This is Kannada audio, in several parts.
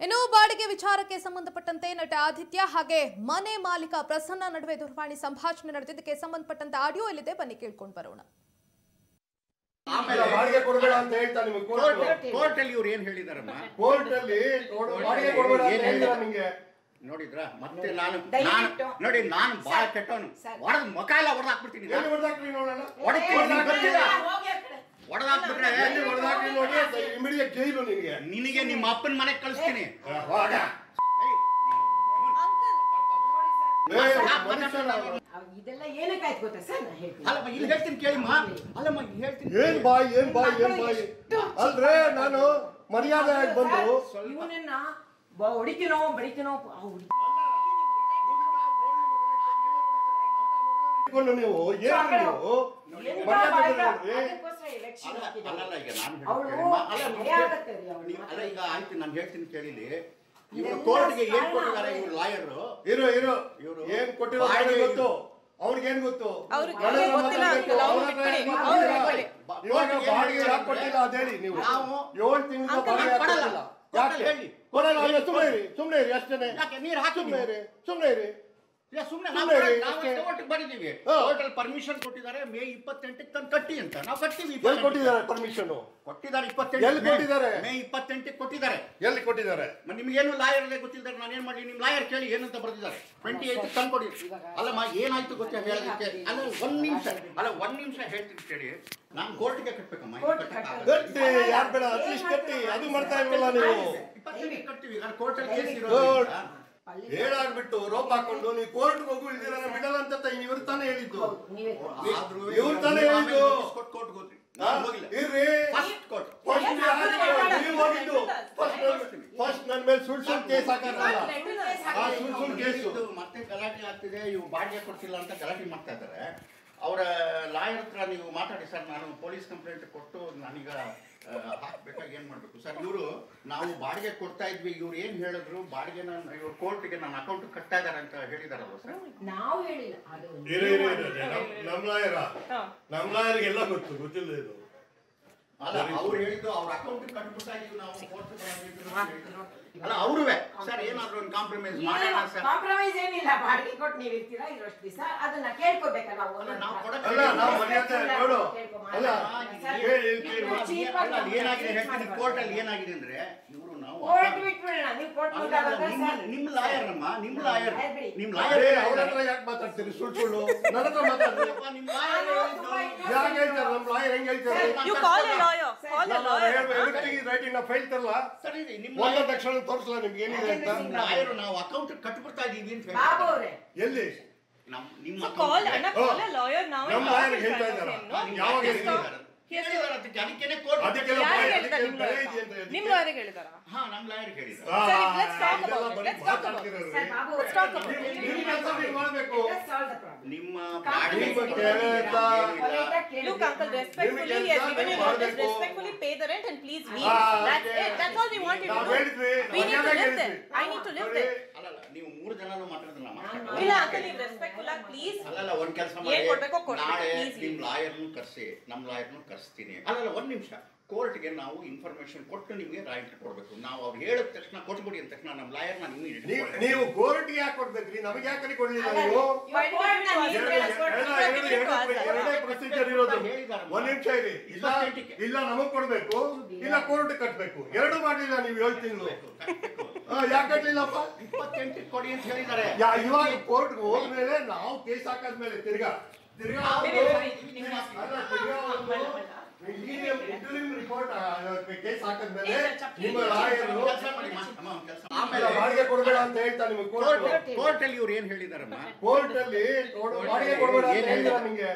ಇನ್ನು ಬಾಡಿಗೆ ವಿಚಾರಕ್ಕೆ ಸಂಬಂಧಪಟ್ಟಂತೆ ನಟ ಆದಿತ್ಯ ಹಾಗೆ ಮನೆ ಮಾಲೀಕ ಪ್ರಸನ್ನ ನಡುವೆ ದೂರವಾಣಿ ಸಂಭಾಷಣೆ ನಡೆದಿದ್ದಕ್ಕೆ ಸಂಬಂಧಪಟ್ಟಂತೆ ಆಡಿಯೋ ಇಲ್ಲಿದೆ. ಬನ್ನಿ ಕೇಳ್ಕೊಂಡು ಬರೋಣ. ಆಮೇಲೆ ಬಾಡಿಗೆ ಕೊಡಬೇಡ ಅಂತ ಹೇಳ್ತಾ ನಿಮಗೆ ಕೋರ್ಟ್ ಕೋರ್ಟ್ ಅಲ್ಲಿ? ಇವ್ರು ಏನ್ ಹೇಳಿದಾರಮ್ಮ? ಕೋರ್ಟ್ ಅಲ್ಲಿ ಬಾಡಿಗೆ ಕೊಡಬೇಡ ಅಂತ ಹೇಳಿದ್ರ? ನಿಮ್ಗೆ? ನೋಡಿದ್ರ? ಮತ್ತೆ ನಾನು ನೋಡಿ ನಾನು ಬಾಳ ಕೆಟ್ಟವನು. ಹೊಡೆದ್ ಮುಖ ಎಲ್ಲ ಹೊಡೆದ್ ಹಾಕ್ಬಿಡ್ತೀನಿ ಎಲ್ಲಿ ಹೊಡೆದಾಕ್ರಿ ನೋಡೋಣ ಹೊಡಿತೀನಿ, ನಿಮ್ಗೆ ಗೊತ್ತಿಲ್ಲ. ಹೊಡೆದ್ ಹಾಕ್ಬಿಟ್ರೆ ಎಲ್ಲಿ ಹೊಡೆದಾಕ್ರಿ ನೋಡಿ ಇಮಿಡಿಯೇಟ್ ಜೈಲು ನಿನ್ಗೆ ನಿಮ್ಮ ಅಪ್ಪನ ಮನೆ. ಕಳಿಸ್ತೀನಿ. ಇದೆಲ್ಲ ಗೊತ್ತಾ ಸರ್? ನಾನು ಹೇಳ್ತೀನಿ. ಅಲ್ಲಮ್ಮ ಇಲ್ಲಿ ಹೇಳ್ತೀನಿ ಕೇಳಿಮ್ಮ ಅಲ್ಲಮ್ಮ ಇಲ್ಲಿ ಹೇಳ್ತೀನಿ ಏನ್ ಬಾಯ್ ಏನ್ ಬಾಯ್ ಏನ್ ಬಾಯಿ? ಅಲ್ರೇ ನಾನು ಮರ್ಯಾದೆ ಆಗಿ ಬಂದು ಇವನನ್ನ ಬ- ಹೊಡಿತೀನೋ ಬಡಿತೀನೋ ಆ ಹುಡ್ಗಿ ಇಟ್ಕೊಂಡು ನೀವು ಏನ್ ನೀವು? ಅಲ್ಲ ಈಗ ನಾನು ಹೇಳ್ತೀನಿ ಅಲ್ಲ ಈಗ ಆಯ್ತು ನಾನು ಹೇಳ್ತೀನಿ ಕೇಳಿಲಿ ಇವರು ಕೋರ್ಟ್ಗೆ ಏನ್ ಕೊಟ್ಟಿದ್ದಾರೆ ಇವರು ಲಾಯರು ಇರು ಇರು. ಇವ್ರು ಏನ್ ಕೊಟ್ಟಿರೋ ಗೊತ್ತು. ಅವ್ರಿಗೇನ್ ಗೊತ್ತು. ಇವಾಗ ಏನ್ ಬಾಡಿಗೆ ಯಾಕೆ? ಕೊಟ್ಟಿಲ್ಲ ಹೇಳಿ ನೀವು? ನಾವು ಏಳು ತಿಂಗಳ ಬಾಡಿಗೆ ಕೊಡಲ್ಲ. ಕೊಡಲ್ಲ, ಯಾಕೆ? ಹೇಳಿ. ಕೊಡಲ್ಲ ಸುಮ್ಮನೆ ಇರಿ ಸುಮ್ಮನೆ ಇರಿ ಅಷ್ಟೇನೆ. ಯಾಕೆ ನೀರು ಹಾಕಿ ಸುಮ್ಮನೆ ಇರಿ ಸುಮ್ಮನೆ ಇರಿ. ಇಲ್ಲ, ಸುಮ್ಮನೆ ನಾವು. ಕೋರ್ಟ್ಗೆ ಬಂದಿದ್ದೀವಿ. ಪರ್ಮಿಷನ್ ಕೊಟ್ಟಿದ್ದಾರೆ ಮೇ ಇಪ್ಪತ್ತೆಂಟಕ್ಕೆ ತಂದು ಕಟ್ಟಿ ಅಂತ. ನಾವು ಕಟ್ತೀವಿ ಎಲ್ಲಿ ಕೊಟ್ಟಿದ್ದಾರೆ ಪರ್ಮಿಷನ್ ಕೊಟ್ಟಿದ್ದಾರೆ ಎಲ್ಲಿ ಇಪ್ಪತ್ತೆಂಟು ಕೊಟ್ಟಿದ್ದಾರೆ? ಮೇ ಇಪ್ಪತ್ತೆಂಟಕ್ಕೆ ಕೊಟ್ಟಿದ್ದಾರೆ. ಎಲ್ಲಿ ಕೊಟ್ಟಿದ್ದಾರೆ? ನಿಮ್ಗೇನು ಲಾಯರ್ ಗೊತ್ತಿದ್ದಾರೆ ನಾನು ಏನ್ ಮಾಡಿ ನಿಮ್ಮ ಲಾಯರ್ ಕೇಳಿ ಏನಂತ ಬರ್ತಿದ್ದಾರೆ ಟ್ವೆಂಟಿ ಏಯ್ಟ್ ತಂದ್ಕೊಡಿ ಅಲ್ಲಮ್ಮ ಏನಾಯ್ತು ಗೊತ್ತಾ ಹೇಳೋದಕ್ಕೆ? ಅಲ್ಲ ಒಂದ್ ನಿಮಿಷ. ಅಲ್ಲ ಒಂದ್ ನಿಮಿಷ ಹೇಳ್ತೀನಿ ಕೇಳಿ. ನಾನು ಕೋರ್ಟ್ಗೆ ಇದು ಕಟ್ಟಕ್ಕಾಗಲ್ಲ. ಕಟ್ಟಿ. ಯಾರು ಬೇಡ ಅಟ್ಲೀಸ್ಟ್ ಕಟ್ಟಿ. ಅದು ಮಾಡ್ತಾ ಇಲ್ವಲ್ಲ ನೀವು? ಕಟ್ತೀವಿ. ನಾನು ಕೋರ್ಟಲ್ಲಿ ಕೇಸ್ ಕೋರ್ಟ್. ಹೇಳಾಗ್ಬಿಟ್ಟು ರೋಪ್ ಹಾಕೊಂಡು ನೀವು ಕೋರ್ಟ್ ಹೋಗು ಇಲ್ದಿರ ಬಿಡಲ್ಲ ಅಂತ ಇವ್ರು ತಾನೇ ಹೇಳಿದ್ದು ಇವ್ರು ತಾನೇ ಹೇಳಿದ್ದು. ಕೋರ್ಟ್ ಹೋದ್ರಿ ಇರ್ರಿ ಫಸ್ಟ್ ಕೋರ್ಟ್ ಫಸ್ಟ್ ಹೋಗಿದ್ದು ಫಸ್ಟ್ ಫಸ್ಟ್ ಮೇಲೆ ಸುಳ್ಳು ಸುಳ್ಳು ಕೇಸ್ ಹಾಕಲ್ಲ ಆ ಸುಳ್ಳು ಸುಳ್ಳು ಕೇಸು ಮತ್ತೆ ಗಲಾಟೆ ಆಗ್ತಿದೆ ಇವು ಬಾಡಿಗೆ ಕೊಡ್ತಿಲ್ಲ ಅಂತ ಗಲಾಟೆ ಮಾಡ್ತಾ ಇದ್ದಾರೆ ಅವರ ಲಾಯರ್ ಹತ್ರ ನೀವು ಮಾತಾಡಿ ಸರ್ ನಾನು ಪೊಲೀಸ್ ಕಂಪ್ಲೇಂಟ್ ಕೊಟ್ಟು ನಾನೀಗ ಹಾಕ್ಬೇಕಾಗಿ ಏನ್ ಮಾಡ್ಬೇಕು ಸರ್ ಇವರು ನಾವು ಬಾಡಿಗೆ ಕೊಡ್ತಾ ಇದ್ವಿ ಇವ್ರು ಏನ್ ಹೇಳಿದ್ರು? ಬಾಡಿಗೆ ನಾನು ಇವ್ರು ಕೋರ್ಟ್ಗೆ ನನ್ನ ಅಕೌಂಟ್ ಕಟ್ತಾ ಇದಾರೆ ಅಂತ ಹೇಳಿದಾರಲ್ಲ ಸರ್? ನಾವು ಹೇಳಿಲ್ಲ. ಅದು ಲಾಯರ್? ನಮ್ಮ ಲಾಯರ್ಗೆಲ್ಲ ಗೊತ್ತು ಗೊತ್ತಿಲ್ಲ ಇದು. ಅಲ್ಲ ಅವ್ರು ಹೇಳಿದ್ದು ಅವ್ರ ಅಕೌಂಟ್ ಕಟ್ಬಿಡ್ತಾ ನಾವು court ಗೆ ಬಂದಿದ್ರು. ಅಲ್ಲ ಅವ್ರುವೆ ಸರ್ ಏನಾದ್ರು ಒಂದು ಕಾಂಪ್ರಮೈಸ್ ಮಾಡೋಣ ಸರ್. ಕಾಂಪ್ರಮೈಸ್ ಏನಿಲ್ಲ ಬಾಡಿಗೆ ಕೊಟ್ಟು ನೀವು ಇರ್ತೀರಾ ಇರೋಷ್ಟು ದಿವಸ ಅದನ್ನ ಕೇಳ್ಕೋಬೇಕಲ್ಲ ನಾವು ಅಲ್ಲ, ನಾವು ಕೊಡಕ್ಕೆ ಅಲ್ಲ ನಾವು ಮರ್ಯಾದೆ ನೋಡು ಅಲ್ಲ ಕೇಳಿ ಇದು cheap ಏನಾಗಿದೆ ಹೇಳ್ತೀನಿ ಕೋರ್ಟ್ ಅಲ್ಲಿ ಏನಾಗಿದೆ ಅಂದ್ರೆ ಇವರು ನಾವು ಕೋರ್ಟ್ ಬಿಟ್ಬಿಡೋಣ ನೀವು ಕೋರ್ಟ್ ಅಲ್ಲ, ಮುಂದೆ ನಿಮ್ಮ ನಿಮ್ ಲಾಯರ್ ಅಮ್ಮ ನಿಮ್ ಲಾಯರ್ ಆಯ್ತು ನಿಮ್ ಲಾಯರ್ ಅವ್ರ ಹತ್ರ ಯಾಕೆ ಮಾತಾಡ್ತೀರಿ? ಸುಳ್ಳು ಸುಳ್ಳು. ನನ್ನ ಹತ್ರ ಲಾಯರ್ ಲಾಯರ್ ಹೆಂಗ್ lawyer. Everything is right in file ತರಲ್ಲ ಸರಿ ನಿಮ್ಮ ಒಂದ ತಕ್ಷಣ ತೋರಿಸಲ್ಲ ನಿಮ್ಗೆ ಏನಿದೆ ಅಂತ? ಲಾಯರ್ ನಾವು ಅಕೌಂಟ್ ಕಟ್ಬಿಡ್ತಾ ಇದೀವಿ ಅಂತ ಬಾಬು ಅವರೇ. ಎಲ್ಲಿ? ನಮ್ ನಿಮ್ಮ ಕಾಲ್ now. ನಮ್ಮ ಲಾಯರ್ ಹೇಳ್ತಾ ಇದ್ದಾರಾ? ಯಾವಾಗ ಲಾಯರ್ ಹೇಳಿದ್ದಾರೆ? ನಿಮ್ ಹೇಳಿದಾರಾ? ಹಾ ನಮ್ ಲಾಯರ್ ಹೇಳಿದ್ದಾರೆ ಮಾಡ್ಬೇಕು. ನಿಮ್ಮ. Look, uncle, respectfully, he has given you notice. Respectfully pay the rent and please leave. Ah, That's it. That's want you to ನಾವು ಹೇಳಿದ್ವಿ We need to live there. I need to live there. ಅಲ್ಲಲ್ಲ ನೀವು ಮೂರು ಜನನು ಮಾತಾಡಿದ್ರಲ್ಲ ಇಲ್ಲ, uncle, ನೀವು respectful ಆಗಿ please. ಅಲ್ಲಲ್ಲ ಒಂದ್ ಕೆಲಸ ಏನ್ ಮಾಡಿ ಕೊಡ್ಬೇಕೋ ಕೊಡ್ಬೇಕು, ನಾಳೆ. ಲಾಯರ್ನು ಕರ್ಸಿ ನಮ್ಮ ಲಾಯರ್ನು ಕರ್ಸ್ತೀನಿ. ಅಲ್ಲಲ್ಲ ಒಂದ್ ನಿಮಿಷ. ಕೋರ್ಟ್ಗೆ ನಾವು ಇನ್ಫಾರ್ಮೇಶನ್ ಕೊಟ್ಟು ನಿಮಗೆ ರಾಯಿಟ್ ಕೊಡಬೇಕು. ನಾವು ಅವ್ರು ಹೇಳಿದ ತಕ್ಷಣ ಕೊಟ್ಬಿಡಿ ಅಂದ ತಕ್ಷಣ ನಮ್ಮ ಲಾಯರ್ ನಾನು ನೀವು ನೀವು ಕೋರ್ಟ್ಗೆ ಯಾಕೆ ಕೊಡ್ಬೇಕ್ರಿ? ನಮಗೆ ಯಾಕೆ ಕೊಡ್ಲಿಲ್ಲ ನೀವು? ಎರಡೇ ಪ್ರೊಸೀಜರ್ ಇರೋದು. ಒಂದ್ ನಿಮಿಷ ಇರಿ. ಇಲ್ಲ ಇಲ್ಲ ನಮಗ್ ಕೊಡ್ಬೇಕು. ಇಲ್ಲ ಕೋರ್ಟ್ ಕಟ್ಬೇಕು. ಎರಡು ಮಾಡ್ಲಿಲ್ಲ ನೀವು ಏಳು ತಿಂಗಳು ಯಾಕೆ ಕಟ್ಲಿಲ್ಲಪ್ಪ ಇಪ್ಪತ್ತೆಂಟಕ್ಕೆ ಕೊಡಿ ಅಂತ ಹೇಳಿದ್ದಾರೆ. ಯಾ ಇವಾಗ ಕೋರ್ಟ್ ಹೋದ್ಮೇಲೆ ನಾವು ಕೇಸ್ ಹಾಕಾದ್ಮೇಲೆ ಮೇಲೆ ತಿರ್ಗಾ ತಿರ್ಗಾ ಒಂದು ಇಂಟರಿಮ್ ರಿಪೋರ್ಟ್ ಕೇಸ್ ಹಾಕಿದ್ಮೇಲೆ ನಿಮ್ಮ ಲಾಯರು ಕೆಲಸ ಅಮ್ಮ, ಒಂದ್ ಆಮೇಲೆ ಬಾಡಿಗೆ ಕೊಡಬೇಡ ಅಂತ ಹೇಳ್ತಾ ನಿಮಗೆ ಕೋರ್ಟ್ ಕೋರ್ಟ್ ಅಲ್ಲಿ ಇವ್ರು ಏನ್ ಹೇಳಿದಾರಮ್ಮ? ಕೋರ್ಟ್ ಅಲ್ಲಿ ಬಾಡಿಗೆ ಕೊಡಬೇಡ ಅಂತ ಏನ್ ನಿಮಗೆ ಹೇಳಿದ್ರು? ನಿಮ್ಗೆ?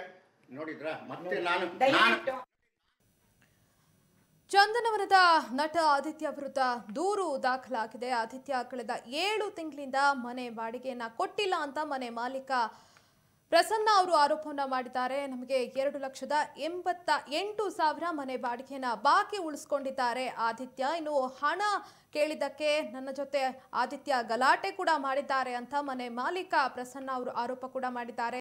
ನೋಡಿದ್ರ? ಮತ್ತೆ ನಾನು ಚಂದನವನದ ನಟ ಆದಿತ್ಯ ವಿರುದ್ಧ ದೂರು ದಾಖಲಾಗಿದೆ. ಆದಿತ್ಯ ಕಳೆದ ಏಳು ತಿಂಗಳಿಂದ ಮನೆ ಬಾಡಿಗೆಯನ್ನ ಕೊಟ್ಟಿಲ್ಲ ಅಂತ ಮನೆ ಮಾಲೀಕ ಪ್ರಸನ್ನ ಅವರು ಆರೋಪವನ್ನ ಮಾಡಿದ್ದಾರೆ. ನಮಗೆ ಎರಡು ಲಕ್ಷದ ಎಂಬತ್ತ ಎಂಟು ಸಾವಿರ ಮನೆ ಬಾಡಿಗೆಯನ್ನ ಬಾಕಿ ಉಳಿಸ್ಕೊಂಡಿದ್ದಾರೆ ಆದಿತ್ಯ. ಇನ್ನು ಹಣ ಕೇಳಿದ್ದಕ್ಕೆ ನನ್ನ ಜೊತೆ ಆದಿತ್ಯ ಗಲಾಟೆ ಕೂಡ ಮಾಡಿದ್ದಾರೆ ಅಂತ ಮನೆ ಮಾಲೀಕ ಪ್ರಸನ್ನ ಅವರು ಆರೋಪ ಕೂಡ ಮಾಡಿದ್ದಾರೆ.